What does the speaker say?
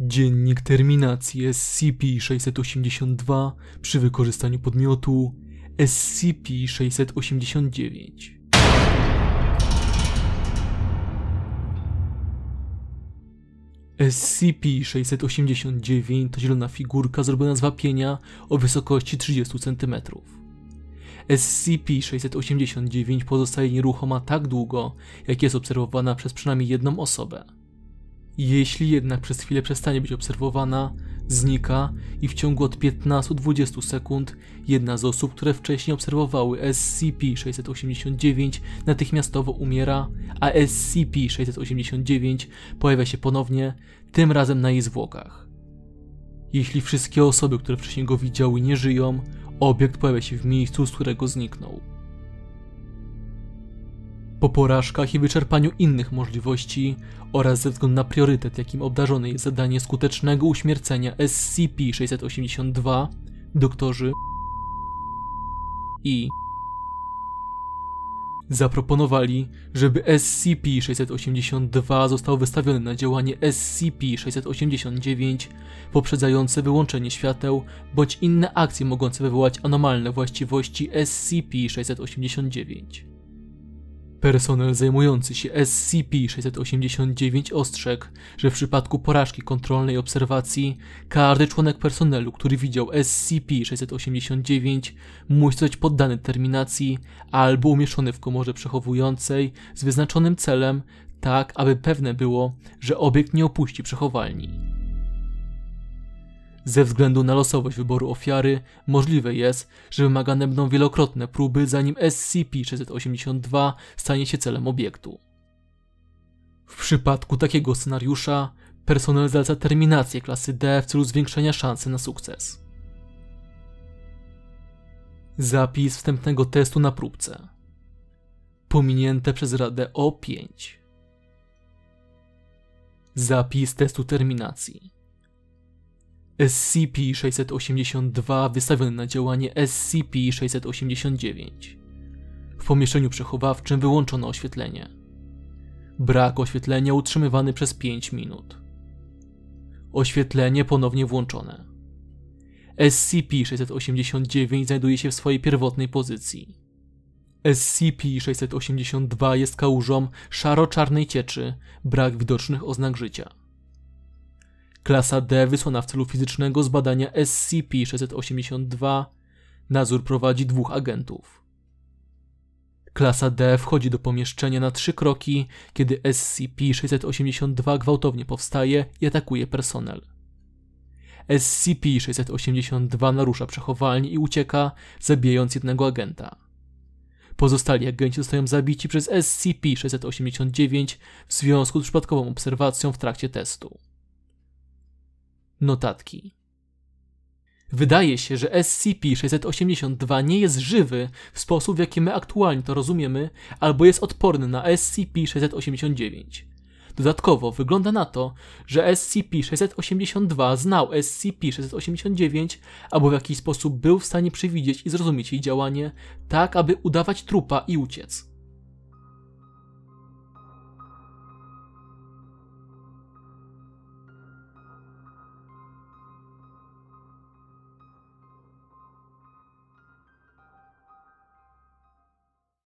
Dziennik terminacji SCP-682 przy wykorzystaniu podmiotu SCP-689. SCP-689 to zielona figurka zrobiona z wapienia o wysokości 30 cm. SCP-689 pozostaje nieruchoma tak długo, jak jest obserwowana przez przynajmniej jedną osobę. Jeśli jednak przez chwilę przestanie być obserwowana, znika i w ciągu od 15-20 sekund jedna z osób, które wcześniej obserwowały SCP-689 natychmiastowo umiera, a SCP-689 pojawia się ponownie, tym razem na jej zwłokach. Jeśli wszystkie osoby, które wcześniej go widziały nie żyją, obiekt pojawia się w miejscu, z którego zniknął. Po porażkach i wyczerpaniu innych możliwości oraz ze względu na priorytet, jakim obdarzone jest zadanie skutecznego uśmiercenia SCP-682, doktorzy i zaproponowali, żeby SCP-682 został wystawiony na działanie SCP-689 poprzedzające wyłączenie świateł bądź inne akcje mogące wywołać anomalne właściwości SCP-689. Personel zajmujący się SCP-689 ostrzegł, że w przypadku porażki kontrolnej obserwacji, każdy członek personelu, który widział SCP-689 musi zostać poddany terminacji albo umieszczony w komorze przechowującej z wyznaczonym celem, tak aby pewne było, że obiekt nie opuści przechowalni. Ze względu na losowość wyboru ofiary, możliwe jest, że wymagane będą wielokrotne próby, zanim SCP-682 stanie się celem obiektu. W przypadku takiego scenariusza, personel zaleca terminację klasy D w celu zwiększenia szansy na sukces. Zapis wstępnego testu na próbce. Pominięte przez Radę O5. Zapis testu terminacji. SCP-682 wystawiony na działanie SCP-689. W pomieszczeniu przechowawczym wyłączono oświetlenie. Brak oświetlenia utrzymywany przez 5 minut. Oświetlenie ponownie włączone. SCP-689 znajduje się w swojej pierwotnej pozycji. SCP-682 jest kałużą szaro-czarnej cieczy, brak widocznych oznak życia. Klasa D wysłana w celu fizycznego zbadania SCP-682. Nazór prowadzi dwóch agentów. Klasa D wchodzi do pomieszczenia na trzy kroki, kiedy SCP-682 gwałtownie powstaje i atakuje personel. SCP-682 narusza przechowalnię i ucieka, zabijając jednego agenta. Pozostali agenci zostają zabici przez SCP-689 w związku z przypadkową obserwacją w trakcie testu. Notatki. Wydaje się, że SCP-682 nie jest żywy w sposób, w jaki my aktualnie to rozumiemy, albo jest odporny na SCP-689. Dodatkowo wygląda na to, że SCP-682 znał SCP-689 albo w jakiś sposób był w stanie przewidzieć i zrozumieć jej działanie, tak aby udawać trupa i uciec.